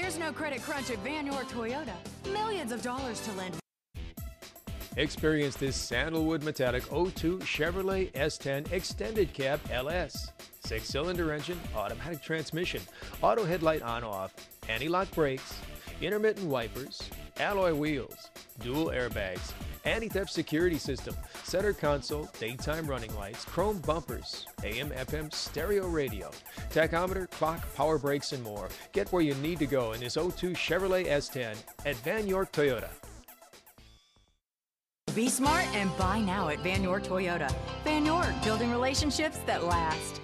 There's no credit crunch at Vann York Toyota. Millions of dollars to lend. Experience this sandalwood metallic 02 Chevrolet S10 Extended Cab LS. Six cylinder engine, automatic transmission, auto headlight on off, anti lock brakes, intermittent wipers, alloy wheels, dual airbags, anti theft security system, center console, daytime running lights, chrome bumpers, AM FM stereo radio, tachometer, clock, power brakes, and more. Get where you need to go in this 02 Chevrolet S10 at Vann York Toyota. Be smart and buy now at Vann York Toyota. Vann York, building relationships that last.